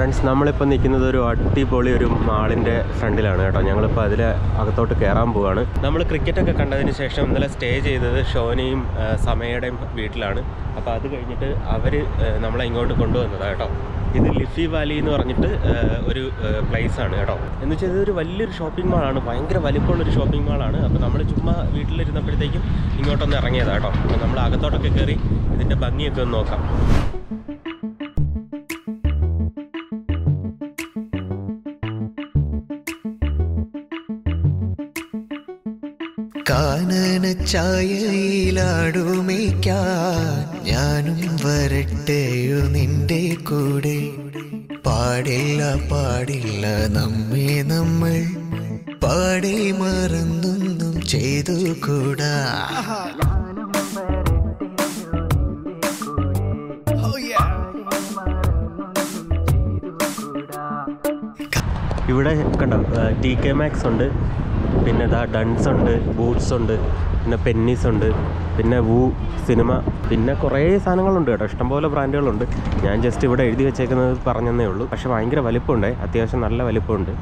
Friends നമ്മളിപ്പോൾ നിൽക്കുന്നത് ഒരു അടിപൊളി ഒരു മാളിന്റെ ഫ്രണ്ടിലാണ് കേട്ടോ. ഞങ്ങളിപ്പോൾ അതിൽ അകത്തോട്ട് കയറാൻ പോവാണ്. നമ്മൾ ക്രിക്കറ്റൊക്കെ കണ്ടതിന് ശേഷം ഇന്നലെ സ്റ്റേ ചെയ്തത് ഷോനയും സമയയുടെയും വീട്ടിലാണ്. അപ്പോൾ അത് കഴിഞ്ഞിട്ട് അവർ നമ്മളെ ഇങ്ങോട്ട് കൊണ്ടുവന്നതാണ് കേട്ടോ. ഇത് ലിഫി വാലി എന്ന് പറഞ്ഞിട്ട് ഒരു പ്ലേസ് ആണ് കേട്ടോ. എന്ന് വെച്ചാൽ ഇതൊരു വലിയൊരു ഷോപ്പിംഗ് മാളാണ് ഭയങ്കര വലിപ്പമുള്ളൊരു ഷോപ്പിംഗ് മാളാണ് അപ്പോൾ നമ്മൾ ചുമ്മാ വീട്ടിലിരുന്നപ്പോഴത്തേക്കും ഇങ്ങോട്ടൊന്ന് ഇറങ്ങിയതാണ് കേട്ടോ. അപ്പോൾ നമ്മൾ അകത്തോട്ടൊക്കെ കയറി ഇതിന്റെ ഭംഗിയൊക്കെ ഒന്ന് നോക്കാം. കാനന ചായയിലാടുമേക്കാൻ ഞാനും വരട്ടെയോ നിന്റെ കൂടെ. പാടില്ല പാടില്ല നമ്മെ നമ്മൾ. പാടി മറന്നൊന്നും ചെയ്തു കൂടാ. ഇവിടെ കണ്ടോ ടി കെ മാക്സ് ഉണ്ട്. പിന്നെ ഇതാ ഡൺസ് ഉണ്ട് ബൂട്ട്സ് ഉണ്ട് പിന്നെ പെന്നീസ് ഉണ്ട് പിന്നെ വൂ സിനിമ പിന്നെ കുറേ സാധനങ്ങളുണ്ട് കേട്ടോ. ഇഷ്ടംപോലെ ബ്രാൻഡുകളുണ്ട്. ഞാൻ ജസ്റ്റ് ഇവിടെ എഴുതി വെച്ചേക്കുന്നത് പറഞ്ഞതേ ഉള്ളൂ. പക്ഷെ ഭയങ്കര വലിപ്പമുണ്ട്. അത്യാവശ്യം നല്ല വലിപ്പമുണ്ട്.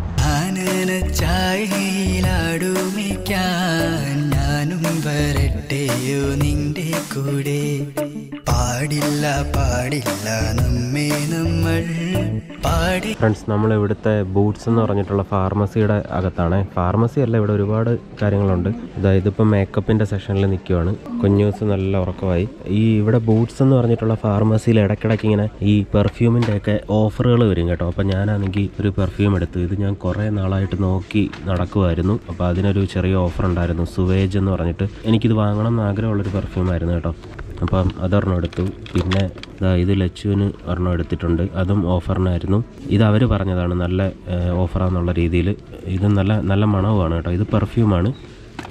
ഞാനും വരട്ടെയോ നിന്റെ കൂടെ? പാടില്ല പാടില്ല നമ്മെ നമ്മൾ പാടി ഫ്രണ്ട്സ് നമ്മൾ ഇവിടുത്തെ ബൂട്ട്സ് എന്ന് പറഞ്ഞിട്ടുള്ള ഫാർമസിയുടെ അകത്താണ്. ഫാർമസി അല്ല ഇവിടെ ഒരുപാട് കാര്യങ്ങളുണ്ട്. അതായത് ഇപ്പം മേക്കപ്പിന്റെ സെഷനിൽ നിൽക്കുവാണ് കുഞ്ഞൂസ് നല്ല ഉറക്കമായി. ഈ ഇവിടെ ബൂട്ട്സ് എന്ന് പറഞ്ഞിട്ടുള്ള ഫാർമസിയിൽ ഇടയ്ക്കിടയ്ക്ക് ഇങ്ങനെ ഈ പെർഫ്യൂമിന്റെ ഒക്കെ ഓഫറുകൾ വരും കേട്ടോ. അപ്പം ഞാനാണെങ്കിൽ ഒരു പെർഫ്യൂം എടുത്തു. ഇത് ഞാൻ കുറേ നാളായിട്ട് നോക്കി നടക്കുമായിരുന്നു അപ്പോൾ അതിനൊരു ചെറിയ ഓഫർ ഉണ്ടായിരുന്നു. സുവേജ് എന്ന് പറഞ്ഞിട്ട്. എനിക്കിത് വാങ്ങണം എന്ന് ആഗ്രഹമുള്ളൊരു പെർഫ്യൂം ആയിരുന്നു കേട്ടോ. അപ്പം അതൊരെണ്ണം എടുത്തു. പിന്നെ ഇത് ലച്ചുവിന് ഒരെണ്ണം എടുത്തിട്ടുണ്ട്. അതും ഓഫറിനായിരുന്നു. ഇത് അവർ പറഞ്ഞതാണ് നല്ല ഓഫറാന്നുള്ള രീതിയിൽ ഇത് നല്ല നല്ല മണവുമാണ് കേട്ടോ. ഇത് പെർഫ്യൂമാണ്.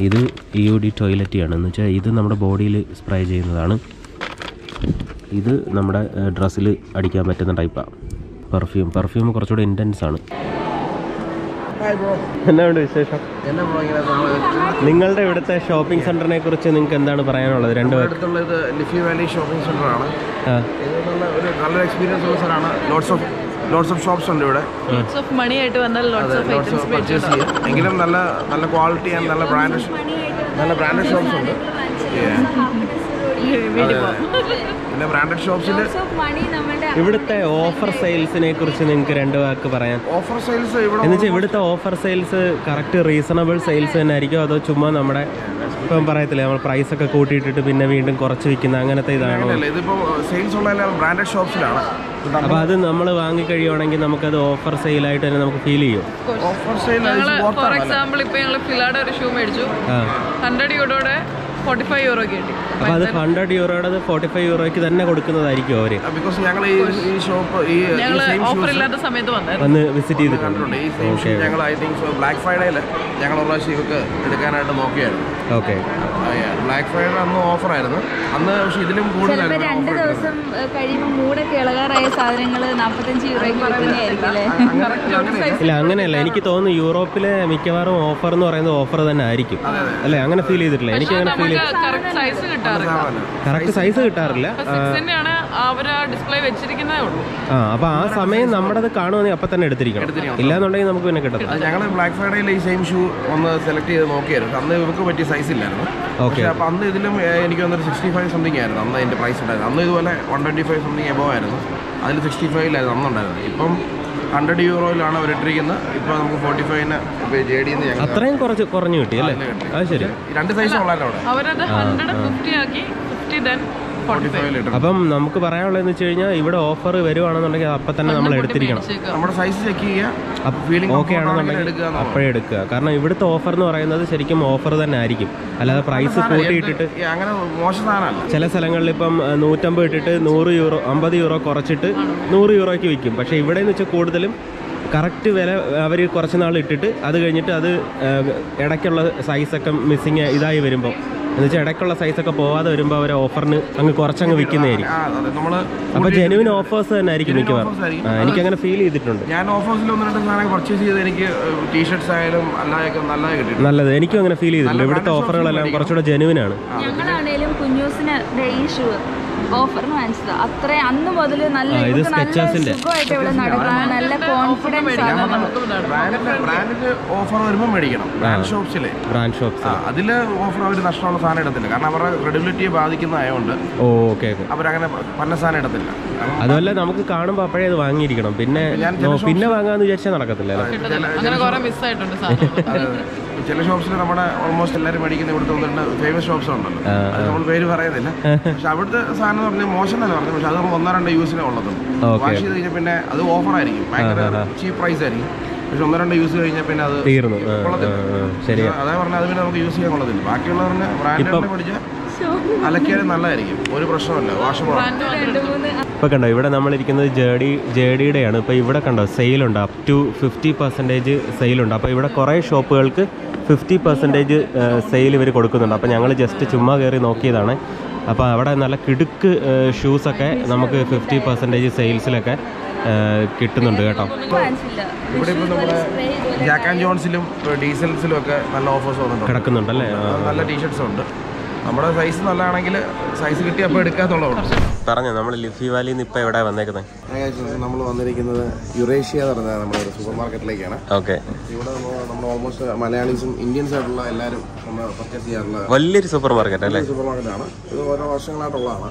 ഇത് ഇ യു ഡി ടോയ്ലറ്റിയാണ്. എന്ന് വെച്ചാൽ ഇത് നമ്മുടെ ബോഡിയിൽ സ്പ്രേ ചെയ്യുന്നതാണ്. ഇത് നമ്മുടെ ഡ്രസ്സിൽ അടിക്കാൻ പറ്റുന്ന ടൈപ്പാണ് പെർഫ്യൂം. പെർഫ്യൂം കുറച്ചുകൂടെ ഇന്റൻസാണ്. എന്നാണ് വിശേഷം? നിങ്ങളുടെ ഇവിടുത്തെ ഷോപ്പിംഗ് സെന്ററിനെ കുറിച്ച് നിങ്ങൾക്ക് എന്താണ് പറയാനുള്ളത്? രണ്ടു അടുത്തുള്ള ഇത് ലിഫി വാലി ഷോപ്പിംഗ് സെന്റർ ആണ്. നല്ല ഒരു നല്ലൊരു എക്സ്പീരിയൻസ് ഉള്ള സ്ഥലമാണ്. Lots of lots of shops ഉണ്ട് ഇവിടെ. ലോട്ട്സ് ഓഫ് മണി ആയിട്ട് വന്നാൽ ലോട്ട്സ് ഓഫ് ഐറ്റംസ് പർച്ചേസ് ചെയ്യാം. എങ്കിലും നല്ല നല്ല ക്വാളിറ്റി ആൻഡ് നല്ല ബ്രാൻഡ് നല്ല ബ്രാൻഡഡ് ഷോപ്സ് ഉണ്ട്. പിന്നെ ബ്രാൻഡഡ് ഷോപ്സിന്റെ ഇവിടുത്തെ ഓഫർ സെയിൽസിനെ കുറിച്ച് നിങ്ങൾക്ക് രണ്ട് വാക്ക് പറയാം. ഓഫർ സെയിൽസ് എന്നുവെച്ചാൽ എന്ന് വെച്ചാൽ ഇവിടുത്തെ offer sales correct reasonable sales തന്നെ ആയിരിക്കും അതോ ചുമ്മാ നമ്മുടെ ഇപ്പം പറയത്തില്ലേ നമ്മൾ പ്രൈസ് ഒക്കെ കൂട്ടിയിട്ടിട്ട് പിന്നെ വീണ്ടും കുറച്ച് വിൽക്കുന്ന അങ്ങനത്തെ ഇതാണോ? ബ്രാൻഡഡ് ഷോപ്സിലാണ് അപ്പോൾ അത് നമ്മൾ വാങ്ങിക്കഴിയുവാണെങ്കിൽ നമുക്കത് ഓഫർ സെയിൽ ആയിട്ട് തന്നെ നമുക്ക് ഫീൽ ചെയ്യും. ഓഫർ സെയിൽ ഫോർ എക്സാമ്പിൾ ഇപ്പൊ ഞങ്ങൾ ഫിലാടെ ഒരു ഷൂ മേടിച്ചു. ഹൺഡ്രഡ് യൂറോടെ ഫോർട്ടി ഫൈവ് യൂറോ കിട്ടി അപ്പോൾ അത് ഹൺഡ്രഡ് യൂറോയുടെ ഫോർട്ടി ഫൈവ് യൂറോയ്ക്ക് തന്നെ കൊടുക്കുന്നതായിരിക്കും അവർ ബിക്കോസ് ഞങ്ങൾ ഈ ഷോപ്പ് ഈ ഞങ്ങൾ സെയിം ഓഫർ ഇല്ലാത്ത സമയത്ത് വന്ന് വിസിറ്റ് ചെയ്തിട്ടുണ്ട്. കണ്ടിട്ടുണ്ട്. ഈ ഞങ്ങൾ ഐ തിങ്ക് ബ്ലാക്ക് ഫ്രൈഡേയിൽ ഞങ്ങൾ ഒരു പ്രാവശ്യം ഇവർക്ക് എടുക്കാനായിട്ട് നോക്കിയായിരുന്നു. ഓക്കെ. ബ്ലാക്ക് ഫ്രൈഡേ അന്ന് ഓഫർ ആയിരുന്നു. അന്ന് പക്ഷേ ഇതിലും കൂടുതലായിരുന്നു രണ്ട് ദിവസം കഴിയുമ്പോൾ മൂടൊക്കെ ഇളകാറായ സാധനങ്ങൾ നാൽപ്പത്തഞ്ച് യൂറോയ്ക്ക് ഇല്ല അങ്ങനെയല്ല. എനിക്ക് തോന്നുന്നു യൂറോപ്പിലെ മിക്കവാറും ഓഫർ എന്ന് പറയുന്നത് ഓഫർ തന്നെ ആയിരിക്കും. അല്ലേ? അങ്ങനെ ഫീൽ ചെയ്തിട്ടില്ല. എനിക്ക് അങ്ങനെ ഫീൽ കറക്റ്റ് സൈസ് കിട്ടാറില്ല. അവർ ഡിസ്പ്ലേ വെച്ചിരിക്കുന്നേ ഉള്ളൂ. ആ അപ്പൊ ആ സമയം നമ്മുടെ അത് കാണുവാണെങ്കിൽ അപ്പൊ തന്നെ എടുത്തിരിക്കണം. ഇല്ലാന്നുണ്ടെങ്കിൽ നമുക്ക് പിന്നെ കിട്ടും അത് ഞങ്ങൾ ബ്ലാക്ക് ഫ്രൈഡേയിൽ ഈ സെയിം ഷൂ ഒന്ന് സെലക്ട് ചെയ്ത് നോക്കിയായിരുന്നു. അന്ന് ഇവർക്ക് പറ്റിയ സൈസ് ഇല്ലായിരുന്നു. ഓക്കെ അപ്പൊ അപ്പോൾ അന്ന് ഇതിലും എനിക്ക് വന്നൊരു സിക്സ്റ്റി ഫൈവ് സംതിങ് ആയിരുന്നു അന്ന് അതിന്റെ പ്രൈസ് ഉണ്ടായിരുന്നു അന്ന് ഇതുപോലെ one twenty five something above ആയിരുന്നു അതിൽ സിക്സ്റ്റി ഫൈവിലായിരുന്നു അന്നുണ്ടായിരുന്നത് ഇപ്പം ഹൺഡ്രഡ് യൂറോയിലാണ് അവർ ഇട്ടിരിക്കുന്നത്. ഇപ്പൊ നമുക്ക് ഫോർട്ടി ഫൈവിന് ജെ ഡി അത്രയും കുറച്ച് കുറഞ്ഞു കിട്ടി അല്ലേ? അത് ശരി. രണ്ട് സൈസ് ഉള്ളായിരുന്നു അവിടെ? അവരത് ഹൺഡ്രഡ് ഫിഫ്റ്റി ആക്കി ഫിഫ്റ്റി ദെൻ അപ്പം നമുക്ക് പറയാനുള്ളതെന്ന് വെച്ച് കഴിഞ്ഞാൽ ഇവിടെ ഓഫർ വരുവാണെന്നുണ്ടെങ്കിൽ അപ്പം തന്നെ നമ്മൾ എടുത്തിരിക്കണം. നമ്മുടെ സൈസ് ചെക്ക് ചെയ്യുക. ഫീലിംഗ് ഓക്കെ ആണെന്നുണ്ടെങ്കിൽ. അപ്പോഴേ എടുക്കുക. കാരണം ഇവിടുത്തെ ഓഫർ എന്ന് പറയുന്നത് ശരിക്കും ഓഫർ തന്നെ ആയിരിക്കും. അല്ലാതെ പ്രൈസ് കൂട്ടിയിട്ടിട്ട് അങ്ങനെ മോശം സാധനമല്ല. ചില സ്ഥലങ്ങളിൽ ഇപ്പം നൂറ്റമ്പത് ഇട്ടിട്ട് നൂറ് യൂറോ അമ്പത് യൂറോ കുറച്ചിട്ട് നൂറ് യൂറോയ്ക്ക് വിൽക്കും. പക്ഷേ ഇവിടെ എന്ന് വെച്ചാൽ കൂടുതലും കറക്റ്റ് വില അവർ കുറച്ച് നാൾ ഇട്ടിട്ട് അത് കഴിഞ്ഞിട്ട് അത് ഇടയ്ക്കുള്ള സൈസൊക്കെ മിസ്സിങ് ഇതായി വരുമ്പോൾ എന്ന് ഇടയ്ക്കുള്ള സൈസ് ഒക്കെ പോവാതെ വരുമ്പോൾ അവർ ഓഫറിന് അങ്ങ് കുറച്ചങ്ങ് വിൽക്കുന്നതായിരിക്കും. അപ്പോൾ ജെനുവിൻ ഓഫേഴ്സ് തന്നെ ആയിരിക്കും മിക്കവാറും. എനിക്ക് അങ്ങനെ എനിക്കങ്ങനെ ഫീൽ ചെയ്തിട്ടുണ്ട്. ഞാൻ ഓഫേഴ്സിൽ ഒന്ന് രണ്ട് സാധനം പർച്ചേസ് ചെയ്ത് എനിക്ക് ടീഷർട്ട്സ് ആയാലും അല്ലാതൊക്കെ കിട്ടി നല്ലത്. എനിക്കും അങ്ങനെ ഫീൽ ചെയ്തിട്ടുണ്ട്. ഇവിടുത്തെ ഓഫറുകളെല്ലാം കുറച്ചുകൂടെ ജെനുവിനാണ് ഞങ്ങളാണേലും കുഞ്ഞൂസിന് ദേ ഈ ഷൂ ഓഫറിന് വാങ്ങിച്ചത്. അത്ര അന്ന് മുതൽ നല്ല സുഖമായിട്ട് ഇവിടെ നടക്കാൻ നല്ല കോൺഫിഡൻസ് ഓഫർ വരുമ്പോൾ മേടിക്കണം. ബ്രാൻഡ് ഷോപ്സിലെ. Brand shops. ആ അതിൽ ഓഫർ അവർ നഷ്ടമുള്ള സാധനം ഇടത്തില്ല. കാരണം അവരുടെ ക്രെഡിബിലിറ്റിയെ ബാധിക്കുന്നതായതുകൊണ്ട് ഓക്കെ അവരങ്ങനെ പന്ന സാധനം ഇടത്തില്ല. അതുമല്ല നമുക്ക് കാണുമ്പോൾ അപ്പോഴേ അത് വാങ്ങിയിരിക്കണം. പിന്നെ പിന്നെ വാങ്ങാന്ന് വിചാരിച്ചാൽ നടക്കത്തില്ല ചില ഷോപ്സിൽ നമ്മുടെ ഓൾമോസ്റ്റ് എല്ലാവരും മേടിക്കുന്ന ഇവിടുത്തെ ഒന്നുണ്ട് ഫേമസ് ഷോപ്സ് ഉണ്ടല്ലോ. അത് നമ്മൾ പേര് പറയുന്നില്ല പക്ഷെ അവിടുത്തെ സാധനം എന്ന് പറഞ്ഞാൽ മോശം തന്നെ പറഞ്ഞു. പക്ഷെ അത് നമ്മൾ ഒന്നോ രണ്ടോ യൂസിനെ ഉള്ളതും Okay. വാഷ് ചെയ്ത് കഴിഞ്ഞാൽ പിന്നെ അത് ഓഫർ ആയിരിക്കും. ഭയങ്കര ചീപ്പ് പ്രൈസ് ആയിരിക്കും. പക്ഷെ ഒന്നോ രണ്ടോ യൂസ് കഴിഞ്ഞാൽ പിന്നെ അത് തീർന്നു. അതാ പറഞ്ഞാൽ അത് പിന്നെ നമുക്ക് യൂസ് ചെയ്യാൻ കൊള്ളത്തില്ല. ബാക്കിയുള്ളവരുടെ ബ്രാൻഡ് മേടിച്ചാൽ അലക്കിയാലും നല്ലതായിരിക്കും. ഒരു പ്രശ്നമല്ല ഇപ്പോൾ കണ്ടോ ഇവിടെ നമ്മളിരിക്കുന്നത് ജേഡി ജേഡിയുടെയാണ്. ഇപ്പോൾ ഇവിടെ കണ്ടോ സെയിലുണ്ട് അപ് ടു ഫിഫ്റ്റി പെർസെന്റേജ് സെയിലുണ്ട് അപ്പോൾ ഇവിടെ കുറേ ഷോപ്പുകൾക്ക് ഫിഫ്റ്റി പെർസെന്റേജ് സെയിൽ ഇവർ കൊടുക്കുന്നുണ്ട്. അപ്പോൾ ഞങ്ങൾ ജസ്റ്റ് ചുമ്മാ കയറി നോക്കിയതാണ്. അപ്പോൾ അവിടെ നല്ല കിടുക്ക് ഷൂസൊക്കെ നമുക്ക് ഫിഫ്റ്റി പെർസെന്റേജ് സെയിൽസിലൊക്കെ കിട്ടുന്നുണ്ട് കേട്ടോ. ഇവിടെ ഇപ്പോൾ നമ്മുടെ ജാക്ക് ആൻഡ് ജോൺസിലും ഡീസൽസിലും ഒക്കെ നല്ല ഓഫേഴ്സ് വന്നിട്ടുണ്ട്. കിടക്കുന്നുണ്ട് അല്ലേ നല്ല ടീഷർട്സ് ഉണ്ട്. നമ്മുടെ സൈസ് നല്ലതാണെങ്കിൽ സൈസ് കിട്ടി അപ്പോൾ എടുക്കാത്തുള്ളൂ പറഞ്ഞു നമ്മൾ ലിഫി വാലിയിൽ നിന്ന് ഇപ്പം എവിടെ വന്നേക്കുന്നത്? നമ്മൾ വന്നിരിക്കുന്നത് യുറേഷ്യ എന്ന് പറഞ്ഞ നമ്മുടെ ഒരു സൂപ്പർ മാർക്കറ്റിലേക്കാണ് ഓക്കെ. ഇവിടെ നമ്മൾ ഓൾമോസ്റ്റ് മലയാളീസും ഇന്ത്യൻസ് ആയിട്ടുള്ള എല്ലാവരും നമ്മൾ പർച്ചേസ് ചെയ്യാറുള്ള വലിയൊരു സൂപ്പർ മാർക്കറ്റ് അല്ലേ സൂപ്പർ മാർക്കറ്റാണ് ഇത് ഓരോ വർഷങ്ങളായിട്ടുള്ളതാണ്.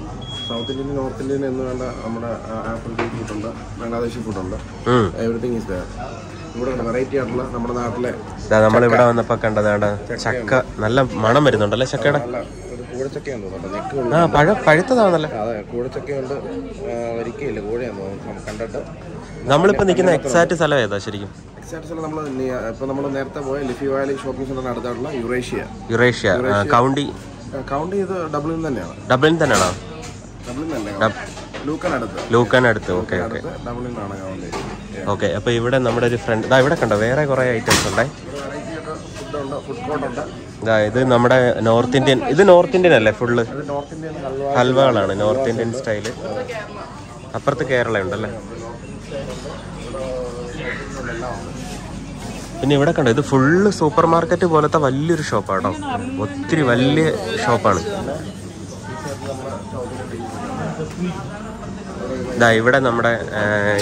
സൗത്ത് ഇന്ത്യൻ നോർത്ത് ഇന്ത്യൻ എന്ന് വേണ്ട നമ്മുടെ ആപ്പിൾ ആഫ്രിക്കൻ ഫുഡുണ്ട് ബംഗ്ലാദേശി ഫുഡുണ്ട്. എവറിത്തിങ് ഇസ് ഇവിടെ വെറൈറ്റി ആയിട്ടുള്ള നമ്മുടെ നാട്ടിലെ നമ്മൾ നമ്മളിവിടെ വന്നപ്പോൾ കണ്ടതാണ് ചക്ക നല്ല മണം വരുന്നുണ്ടല്ലേ ചക്കയുടെ? നല്ല ഒരു കൂടച്ചക്കയാണ് തോന്നുന്നുണ്ട് നെക്ക് ആ പഴ പഴുത്തതാണല്ലേ? അതെ കൂടച്ചക്കയുണ്ട്. വരിക്കയില്ല കോഴിയാന്ന് തോന്നുന്നു കണ്ടിട്ട്. നമ്മളിപ്പോൾ നിൽക്കുന്ന എക്സാക്ട് സ്ഥലം ഏതാ ശരിക്കും? എക്സാക്ട് നമ്മൾ ഇപ്പൊ നമ്മൾ നേരത്തെ പോയ ലിഫി വാലി ഷോപ്പിംഗ് അടുത്തായിട്ടുള്ള യുറേഷ്യ. Eurasia county. കൗണ്ടി ഇത് ഡബ്ലിൻ തന്നെയാണ്. ഡബ്ലിൻ തന്നെയാണോ? ഡബ്ലിൻ തന്നെ ലൂക്കൻ അടുത്ത് ലൂക്കൻ അടുത്ത് ഓക്കെ ഓക്കെ. ഡബ്ലിനാണ് കൗണ്ട്. ചെയ്തത് ഓക്കെ അപ്പോൾ ഇവിടെ നമ്മുടെ ഒരു ഫ്രണ്ട് ഇതാ ഇവിടെ കണ്ടോ വേറെ കുറേ ഐറ്റംസ് ഉണ്ടേ. ഫുഡ് ഉണ്ട് ഫുഡ് കോർട്ട് ഉണ്ട്. ഇതാ നമ്മുടെ നോർത്ത് ഇന്ത്യൻ ഇത് നോർത്ത് ഇന്ത്യൻ അല്ലേ ഫുള്ള് ഹൽവകളാണ് നോർത്ത് ഇന്ത്യൻ സ്റ്റൈൽ അപ്പുറത്ത് കേരള ഉണ്ടല്ലേ പിന്നെ ഇവിടെ കണ്ടോ ഇത് ഫുള്ള് സൂപ്പർ മാർക്കറ്റ് പോലത്തെ വലിയൊരു ഷോപ്പാട്ടോ ഒത്തിരി വലിയ ഷോപ്പാണ് ഇതാ ഇവിടെ നമ്മുടെ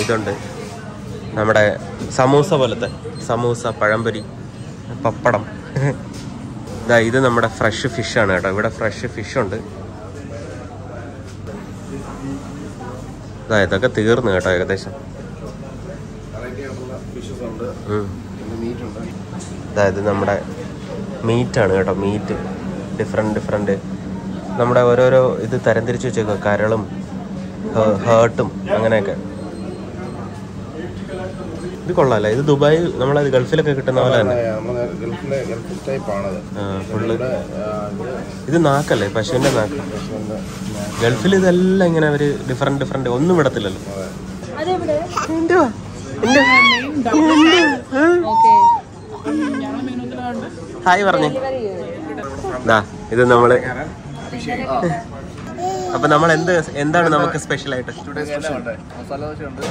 ഇതുണ്ട്. നമ്മുടെ സമൂസ പോലത്തെ സമൂസ പഴംപൊരി പപ്പടം. ഇതാ ഇത് നമ്മുടെ ഫ്രഷ് ഫിഷാണ് കേട്ടോ. ഇവിടെ ഫ്രഷ് ഫിഷ് ഉണ്ട്. ഇതാ ഇതൊക്കെ തീർന്നു കേട്ടോ ഏകദേശം. അതായത് നമ്മുടെ മീറ്റാണ് കേട്ടോ മീറ്റ് ഡിഫറെന്റ് ഡിഫറെന്റ് നമ്മുടെ ഓരോരോ ഇത് തരംതിരിച്ച് വെച്ചേക്കുക കരളും ഹേർട്ടും അങ്ങനെയൊക്കെ. ഇത് കൊള്ളാല്ലേ? ഇത് ദുബായ് നമ്മളെ ഗൾഫിലൊക്കെ കിട്ടുന്ന പോലെ തന്നെ. ഫുള്ള്. ഇത് ഇത് നാക്കല്ലേ? പശുവിന്റെ നാക്ക്. ഗൾഫിൽ ഇതെല്ലാം ഇങ്ങനെ അവർ ഡിഫറെന്റ് ഡിഫറെന്റ് ഒന്നും വിടത്തില്ലല്ലോ അതെവിടെ? ഹായ് പറഞ്ഞേ. ഇത് നമ്മൾ അപ്പൊ നമ്മൾ എന്ത് എന്താണ് നമുക്ക് സ്പെഷ്യൽ ആയിട്ട്? മസാല ദോശ ഉണ്ട്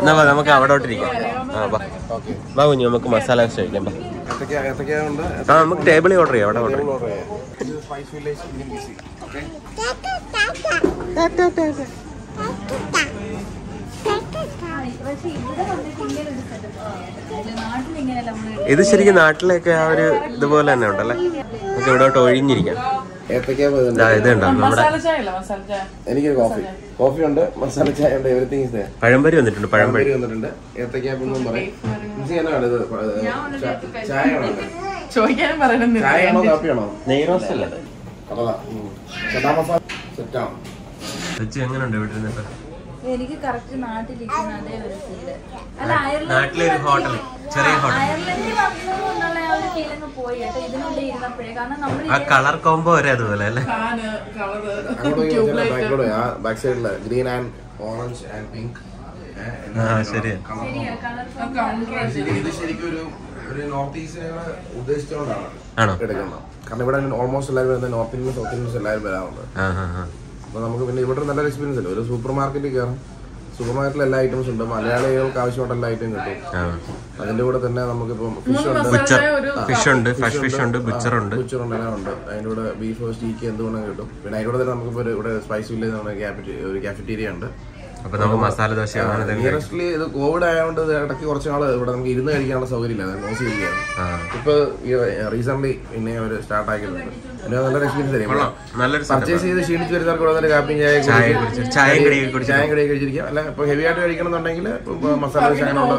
എന്നാ നമുക്ക് അവിടോട്ടിരിക്കാം ആ ബാ ബാ കുഞ്ഞു നമുക്ക് മസാല ദോശ കഴിക്കാം ആ നമുക്ക് ടേബിളിൽ ഓർഡർ ചെയ്യാം അവിടെ ഓർഡർ ചെയ്യാം. ഇത് ഇവിടെ ശരിക്കും നാട്ടിലൊക്കെ ആ ഒരു ഇതുപോലെ തന്നെ ഉണ്ടല്ലേ? നമുക്ക് ഇവിടോട്ട് ഒഴിഞ്ഞിരിക്കാം. എനിക്ക് ദാ ഇത് ഉണ്ടോ നമ്മുടെ മസാല ചായ മസാല ചായ. എനിക്കൊരു കോഫി കോഫി ഉണ്ട് മസാല ചായ ഉണ്ട് എവറിത്തിങ് ഇസ് പഴംപൊരി വന്നിട്ടുണ്ട് പഴംപൊരി. വന്നിട്ടുണ്ട്. ഏത്തക്ക എന്നും പറയും. ഇത് ഇത് ചായ? ചോദിക്കാനും ചായയാണോ കാപ്പിയാണോ? നെയ്റോസ്റ്റ് അല്ലേ? അതാ ചട്ടാ മസാല സെറ്റാണ് എങ്ങനെയുണ്ട് ഇവിടെ ഇരുന്നിട്ട് എനിക്ക് കറക്റ്റ് നാട്ടിലിരിക്കുന്ന അതേ ഒരു ഫീൽ അല്ല ഒരു ഹോട്ടൽ ചെറിയ ഹോട്ടൽ അയർലൻഡിൽ വന്നു എന്നുള്ള ആ ഒരു ഫീലങ്ങ് പോയി. കേട്ടോ ഇതിനുള്ളിൽ ഇരുന്നപ്പോഴേ. കാരണം നമ്മൾ ആ കളർ കോംബോ വരെ അതുപോലെ അല്ലേ? ബാക്ക് സൈഡിൽ green and orange and pink ഇത് ശരിക്കും ഒരു ഒരു നോർത്ത് ഈസ്റ്റിനെ ഉദ്ദേശിച്ചുകൊണ്ടാണ് ആണോ? എടുക്കുന്നത്. കാരണം ഇവിടെ ഓൾമോസ്റ്റ് എല്ലാവരും നോർത്ത് ഇന്ത്യൻ സൗത്ത് ഇന്ത്യൻസ് എല്ലാവരും വരാറുണ്ട്. അപ്പോൾ നമുക്ക് പിന്നെ ഇവിടെ നല്ലൊരു എക്സ്പീരിയൻസ് അല്ലേ? ഒരു സൂപ്പർ മാർക്കറ്റിൽ കയറാം സൂപ്പർ മാർക്കറ്റിൽ എല്ലാ ഐറ്റംസ് ഉണ്ട്. മലയാളികൾക്ക് ആവശ്യമായിട്ട് എല്ലാ ഐറ്റം കിട്ടും. അതിന്റെ കൂടെ തന്നെ നമുക്കിപ്പം ഫിഷ് ഉണ്ട്. ഫിഷ് ഉണ്ട്. ഫ്രഷ് ഫിഷ് ഉണ്ട്. ബുച്ചർ ഉണ്ട്. ബുച്ചർ ഉണ്ട്. എല്ലാം ഉണ്ട്. അതിന്റെ കൂടെ ബീഫ് സ്റ്റീക്ക് എന്തുകൊണ്ടും കിട്ടും. പിന്നെ അതിന്റെ കൂടെ തന്നെ നമുക്കിപ്പോൾ ഒരു ഇവിടെ സ്പൈസ് വില്ലേജ് നമ്മുടെ ഒരു കാഫറ്റീരിയ ഉണ്ട്. അപ്പൊ നമുക്ക് മസാല ദോശ നിയറസ്റ്റ്ലി ഇത് കോവിഡ് ആയതുകൊണ്ട് ഇടയ്ക്ക് കുറച്ച് നാൾ ഇവിടെ നമുക്ക് ഇരുന്ന് കഴിക്കാനുള്ള സൗകര്യം ഇല്ല നോസ് ഇരിക്കുകയാണ് ഇപ്പൊ റീസെന്റ് പിന്നെ അവർ സ്റ്റാർട്ട് ആക്കിയിട്ടുണ്ട്. പിന്നെ നല്ലൊരു എക്സ്പീരിയൻസ് തരും പർച്ചേസ് ചെയ്ത് ക്ഷീണിച്ച് വരുന്നവർക്ക് ഇവിടെ വന്നിട്ട് കാപ്പിയും ചായ ചായ കടി കഴിച്ചിരിക്കാം അല്ല ഇപ്പൊ ഹെവി ആയിട്ട് കഴിക്കണമെന്നുണ്ടെങ്കിൽ ഇപ്പൊ മസാല ദോശ അങ്ങനെയുള്ള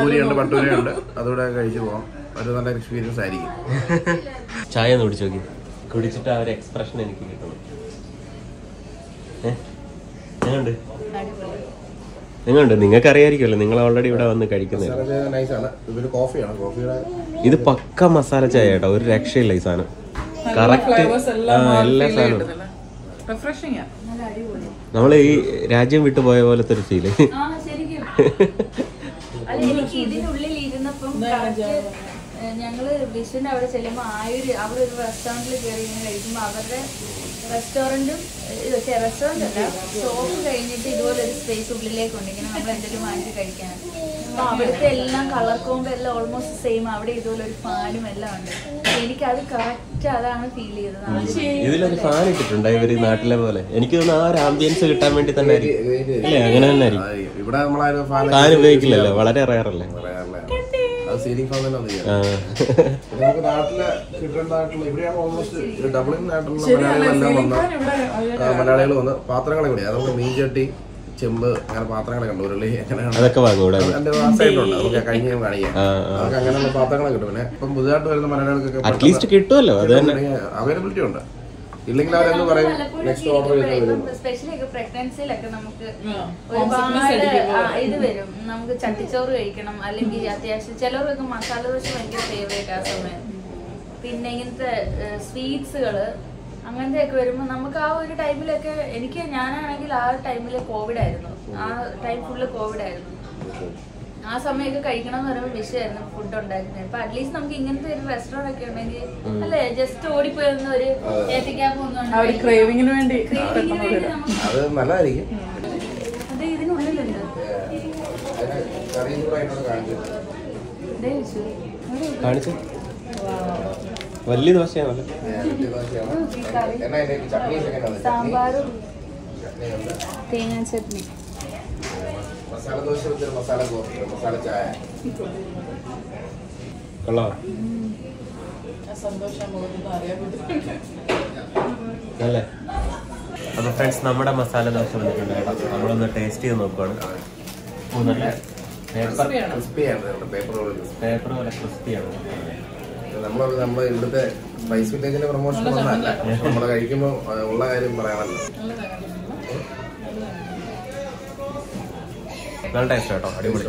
പൂരിയുണ്ട് പട്ടൂരിയുണ്ട് അതുകൂടെ കഴിച്ചു പോകാം ഒരു നല്ല എക്സ്പീരിയൻസ് ആയിരിക്കും. ചായ ഒന്ന് കുടിച്ചു നോക്കി. കുടിച്ചിട്ട് ആ ഒരു എക്സ്പ്രഷൻ എനിക്ക് കിട്ടണം. ഏ? എങ്ങനുണ്ട് നിങ്ങൾക്ക് അറിയായിരിക്കുമല്ലോ നിങ്ങൾ ഓൾറെഡി ഇവിടെ വന്ന് കഴിക്കുന്നത്. ഇത് പക്ക മസാല ചായ കേട്ടോ ഒരു രക്ഷയില്ല ഈ സാധനം. കറക്റ്റ് എല്ലാം സാധനവും. റിഫ്രഷിംഗ് ആണ് നല്ല അടിപൊളി. നമ്മൾ ഈ രാജ്യം വിട്ടു പോയ പോലത്തെ ഒരു ഫീൽ ഞങ്ങൾ വിഷുവിന്റെ അവിടെ ചെല്ലുമ്പോ ആയൊരു അവർ ഒരു റെസ്റ്റോറന്റിൽ കയറി ഇങ്ങനെ കഴിക്കുമ്പോ അവരുടെ റെസ്റ്റോറന്റും റെസ്റ്റോറന്റ് അല്ല ഷോപ്പ് കഴിഞ്ഞിട്ട് ഇതുപോലെ ഒരു സ്പേസ് ഉള്ളിലേക്കുണ്ട് ഇങ്ങനെ നമ്മൾ എന്തെങ്കിലും വാങ്ങി കഴിക്കാൻ. അപ്പൊ അവിടുത്തെ എല്ലാം കളർ കോമ്പോ എല്ലാം ഓൾമോസ്റ്റ് സെയിം അവിടെ ഇതുപോലെ ഒരു ഫാനും എല്ലാം ഉണ്ട്. എനിക്ക് അത് കറക്റ്റ് അതാണ് ഫീൽ ചെയ്തത്. ഇതിലൊരു ഫാൻ ഇട്ടിട്ടുണ്ട്? ഇവർ നാട്ടിലെ പോലെ. എനിക്ക് തോന്നുന്നു ആ ഒരു ആംബിയൻസ് കിട്ടാൻ വേണ്ടി തന്നെ അങ്ങനെ തന്നെ. ഇവിടെ നമ്മളാരും ഫാൻ ഫാൻ ഉപയോഗിക്കില്ലല്ലോ? വളരെ റയറല്ലേ സീലിംഗ് ഫാൻ തന്നെ. നമുക്ക് നാട്ടിൽ ഇവിടെയാണ് ഓൾമോസ്റ്റ് ഡബിളിംഗ് നാട്ടിലുള്ള മലയാളികളെല്ലാം വന്ന് ആ, മലയാളികൾ വന്ന് പാത്രങ്ങളെ കൂടി നമുക്ക് മീൻചട്ടി ചെമ്പ് അങ്ങനെ പാത്രങ്ങളെ ഉണ്ട് ഉരുളി അങ്ങനെ അതൊക്കെ നമുക്ക് കഴിഞ്ഞ കാണിക്കാം. ആ, നമുക്ക് അങ്ങനെയുള്ള പാത്രങ്ങളെ കിട്ടും. പിന്നെ ഇപ്പം പുതുതായിട്ട് വരുന്ന മലയാളികൾക്കൊക്കെ അറ്റ്ലീസ്റ്റ് കിട്ടുമല്ലോ അവൈലബിലിറ്റി ഉണ്ട്. ഇല്ലെങ്കിൽ അവരെന്ന് പറയും? നെക്സ്റ്റ് ഓർഡർ ചെയ്ത് വരും സ്പെഷ്യലി പ്രഗ്നൻസിയിലൊക്കെ നമുക്ക് ഒരുപാട് ആ, ഇത് വരും. നമുക്ക് ചട്ടിച്ചോറ് കഴിക്കണം അല്ലെങ്കിൽ അത്യാവശ്യം ചിലവർക്ക് മസാല ദോശ ഭയങ്കര ഫേവറേറ്റ് ആ സമയം. പിന്നെ ഇങ്ങനത്തെ സ്വീറ്റ്സുകൾ അങ്ങനത്തെയൊക്കെ വരുമ്പോൾ നമുക്ക് ആ ഒരു ടൈമിലൊക്കെ എനിക്ക് ഞാനാണെങ്കിൽ ആ ടൈമിൽ കോവിഡ് ആയിരുന്നു. ആ ടൈം ഫുള്ള് കോവിഡ് ആയിരുന്നു. ആ സമയമൊക്കെ കഴിക്കണം എന്ന് പറയുമ്പോൾ വിഷയമായിരുന്നു ഫുഡ് ഉണ്ടായിരുന്നത് അപ്പൊ അറ്റ്ലീസ്റ്റ് നമുക്ക് ഇങ്ങനത്തെ ഒരു റെസ്റ്റോറന്റ് ഒക്കെ ഉണ്ടെങ്കിൽ അല്ലേ ജസ്റ്റ് ഓടിപ്പോയി ഒന്ന് ഒരു ക്രേവിങ്ങിന് വേണ്ടി അത് നല്ലതായിരിക്കും. ഇതിനുള്ളിലുണ്ട്. കാണിച്ചു. വലിയ ദോശയാണ് തേങ്ങാ ചട്നി. മസാല ദോശ വെച്ചൊരു ചായ. അല്ലേ? അപ്പൊ ഫ്രണ്ട്സ് നമ്മുടെ മസാല ദോശ വന്നിട്ടുണ്ട് കേട്ടോ. നമ്മളൊന്ന് ടേസ്റ്റ് ചെയ്ത് നോക്കുവാണ്. നല്ല പേപ്പർ പേപ്പർ പോലെ ക്രിസ്പിയാണ്. നമ്മളത് നമ്മൾ ഇവിടുത്തെ സ്പൈസ് വില്ലേജിന്റെ പ്രൊമോഷൻ ഒന്നല്ല നമ്മൾ കഴിക്കുമ്പോൾ ഉള്ള കാര്യം പറയാനല്ലോ നല്ല ടേസ്റ്റ് കേട്ടോ. അടിപൊളി.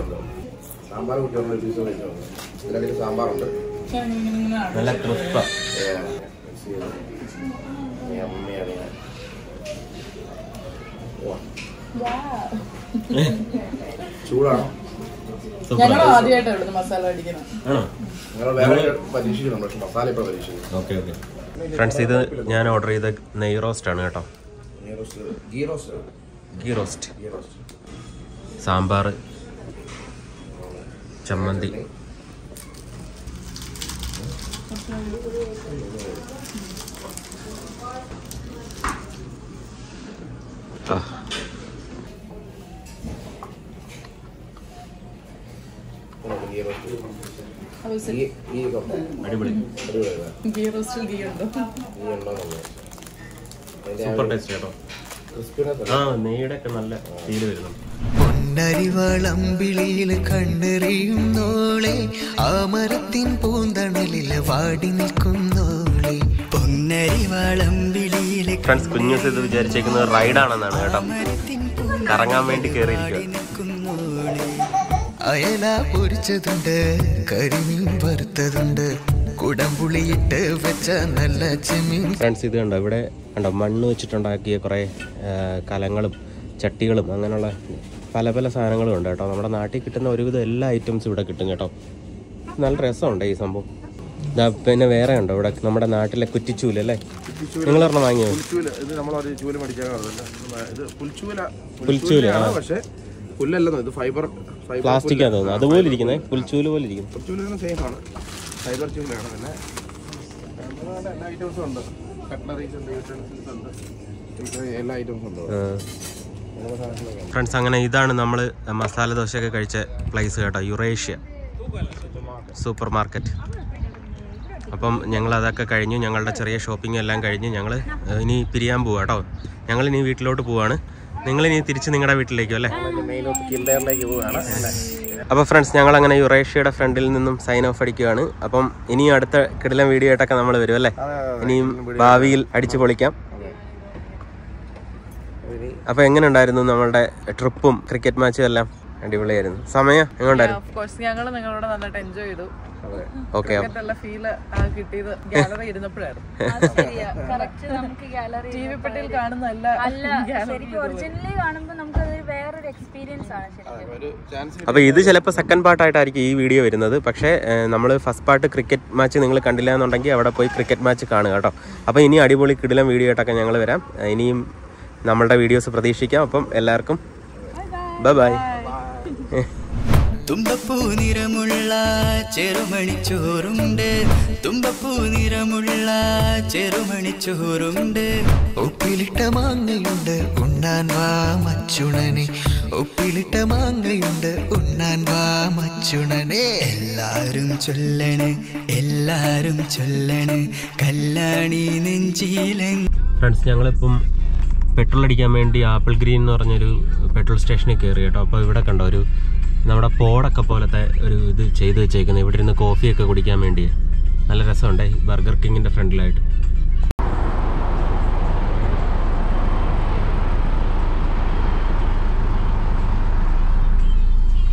സാമ്പാർ കുട്ടികളുടെ സാമ്പാറുണ്ട്. നല്ല ക്രിസ്പ അമ്മയാണ് ചൂടാണോ? സൂപ്പർ ഞങ്ങൾ ആദ്യമായിട്ടാണ് ഇവിടുന്ന് മസാല അടിക്കുന്നത് ഫ്രണ്ട്സ് ഇത് ഞാൻ ഓർഡർ ചെയ്ത നെയ് റോസ്റ്റ് ആണ് കേട്ടോ. ഗീ റോസ്റ്റ് സാമ്പാർ ചമ്മന്തി. അടിപൊളി. ഗീ റോസ്റ്റിൽ ഗീ ഉണ്ടോ? സൂപ്പർ ടേസ്റ്റ് കേട്ടോ. ആ നെയ്യുടെ ഒക്കെ നല്ല ഫീൽ വരുന്നുണ്ട്. പൊന്നരിവളമ്പിളിയിൽ കണ്ടെറിയുന്നോളെ ആമരത്തിൻ മരത്തിൻ പൂന്തണലിൽ വാടി നിൽക്കുന്നോളെ പൊന്നരിവളമ്പിളിയിൽ ഫ്രണ്ട്സ് കുഞ്ഞു ഇത് വിചാരിച്ചേക്കുന്നത് റൈഡാണെന്നാണ് കേട്ടോ. കറങ്ങാൻ വേണ്ടി അയല പൊരിച്ചതുണ്ട് കരിമീൻ വറുത്തതുണ്ട് കുടംപുളിയിട്ട് വെച്ച നല്ല ചെമ്മീൻ. ഫ്രണ്ട്സ് ഇത് കണ്ടോ ഇവിടെ കണ്ടോ മണ്ണ് വെച്ചിട്ടുണ്ടാക്കിയ കുറേ കലങ്ങളും ചട്ടികളും അങ്ങനെയുള്ള പല പല സാധനങ്ങളും ഉണ്ട് കേട്ടോ. നമ്മുടെ നാട്ടിൽ കിട്ടുന്ന ഒരുവിധം എല്ലാ ഐറ്റംസും ഇവിടെ കിട്ടും കേട്ടോ. നല്ല രസമുണ്ട് ഈ സംഭവം. ഇതാ പിന്നെ വേറെ ഉണ്ടോ ഇവിടെ? നമ്മുടെ നാട്ടിലെ കുറ്റിച്ചൂൽ അല്ലേ? നിങ്ങൾ ഒരെണ്ണം വാങ്ങിയോ? പുൽച്ചൂൽ. പക്ഷെ പുല്ലല്ലെന്നോ ഇത് ഫൈബർ ഫൈബർ പ്ലാസ്റ്റിക്കാ തോന്നുന്നു. അതുപോലെ ഇരിക്കുന്നത് പുൽച്ചൂൽ പോലെ ഇരിക്കുന്നു. ചൂലാണ് സേഫ് ആണ്. ഫൈബർ ചൂലാണ് പിന്നെ. നമ്മുടെ എല്ലാ ഐറ്റംസും ഉണ്ട്. കട്ട്ലറീസ് ഉണ്ട് യൂട്ടൻസിൽസ് ഉണ്ട്. ഇത് എല്ലാ ഐറ്റംസും ഉണ്ട്. ഫ്രണ്ട്സ് അങ്ങനെ ഇതാണ് നമ്മൾ മസാല ദോശയൊക്കെ കഴിച്ച പ്ലേസ് കേട്ടോ യുറേഷ്യ സൂപ്പർ മാർക്കറ്റ് അപ്പം ഞങ്ങൾ അതൊക്കെ കഴിഞ്ഞു ഞങ്ങളുടെ ചെറിയ ഷോപ്പിംഗ് എല്ലാം കഴിഞ്ഞ്. ഞങ്ങൾ ഇനി പിരിയാൻ പോവുക കേട്ടോ. ഞങ്ങൾ ഇനി വീട്ടിലോട്ട് പോവാണ്. നിങ്ങൾ ഇനി തിരിച്ച് നിങ്ങളുടെ വീട്ടിലേക്കും അല്ലേ? അപ്പോൾ ഫ്രണ്ട്സ് ഞങ്ങൾ അങ്ങനെ യുറേഷ്യയുടെ ഫ്രണ്ടിൽ നിന്നും സൈൻ ഓഫ് അടിക്കുകയാണ് അപ്പം ഇനി അടുത്ത കിടിലം വീഡിയോ ആയിട്ടൊക്കെ നമ്മൾ വരും അല്ലേ? ഇനിയും ഭാവിയിൽ അടിച്ചു പൊളിക്കാം. അപ്പോൾ എങ്ങനെ ഉണ്ടായിരുന്നു നമ്മളുടെ ട്രിപ്പും ക്രിക്കറ്റ് മാച്ചും എല്ലാം? അടിപൊളിയായിരുന്നു. സമയം എങ്ങനെയുണ്ടായിരുന്നു ഓഫ് കോഴ്സ് ഞങ്ങൾ നിങ്ങളോട് നന്നായിട്ട് എൻജോയ് ചെയ്തു. ഓക്കെ കിട്ടിയത് ഗാലറി ഇരുന്നപ്പോഴായിരുന്നു. അത് ശരിയാ. കറക്റ്റ് നമുക്ക് ഗാലറി ടി വി പെട്ടിയിൽ അല്ല ശരിക്കും ഒറിജിനലി കാണുമ്പോൾ നമുക്ക് അത് വേറൊരു എക്സ്പീരിയൻസ് ആണ് ശരിക്കും. അപ്പോൾ ഇത് ചിലപ്പോ സെക്കൻഡ് പാർട്ടായിട്ടായിരിക്കും ഈ വീഡിയോ വരുന്നത്. പക്ഷേ നമ്മൾ ഫസ്റ്റ് പാർട്ട് ക്രിക്കറ്റ് മാച്ച് നിങ്ങൾ കണ്ടില്ല എന്നുണ്ടെങ്കിൽ അവിടെ പോയി ക്രിക്കറ്റ് മാച്ച് കാണുക കേട്ടോ. അപ്പോൾ ഇനി അടിപൊളി കിടിലം വീഡിയോ ആയിട്ടൊക്കെ ഞങ്ങൾ വരാം. ഇനിയും നമ്മളുടെ വീഡിയോസ് പ്രതീക്ഷിക്കാം. അപ്പം എല്ലാവർക്കും ബൈ ബൈ തുമ്പപ്പൂ നിറമുള്ള ചെറുമണിച്ചോറുണ്ട്. തുമ്പപ്പൂ നിറമുള്ള ചെറുമണിച്ചോറുണ്ട്. ഉപ്പിലിട്ട മാങ്ങയുണ്ട് ഉണ്ണാൻ വാ മച്ചുണനെ. ഉപ്പിലിട്ട മാങ്ങയുണ്ട് ഉണ്ണാൻ വാ മച്ചുണനെ. എല്ലാരും ചൊല്ലണ് എല്ലാരും ചൊല്ലണ്. കല്ലാണി നെഞ്ചീലൻ ഫ്രണ്ട്സ് ഞങ്ങളിപ്പം പെട്രോൾ അടിക്കാൻ വേണ്ടി ആപ്പിൾ ഗ്രീൻ എന്ന് പറഞ്ഞൊരു പെട്രോൾ സ്റ്റേഷനിൽ കയറി കേട്ടോ. അപ്പോൾ ഇവിടെ കണ്ടോ ഒരു നമ്മുടെ പോടൊക്കെ പോലത്തെ ഒരു ഇത് ചെയ്ത് വെച്ചേക്കുന്നത് ഇവിടെ ഇരുന്ന് കോഫിയൊക്കെ കുടിക്കാൻ വേണ്ടി നല്ല രസമുണ്ട് ബർഗർ കിങ്ങിന്റെ ഫ്രണ്ടിലായിട്ട്.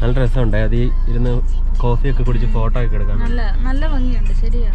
നല്ല രസമുണ്ട് അത് ഇരുന്ന് കോഫിയൊക്കെ കുടിച്ച് ഫോട്ടോ ഒക്കെ എടുക്കാൻ നല്ല നല്ല ഭംഗിയുണ്ട് ശരിയാ.